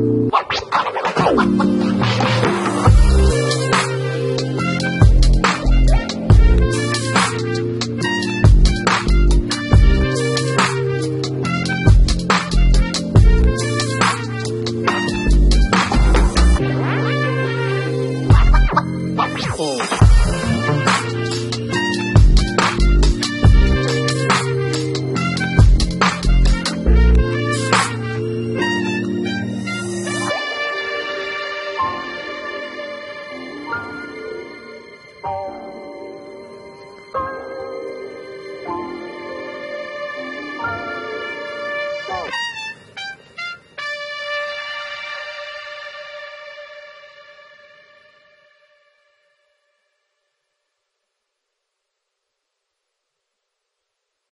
What?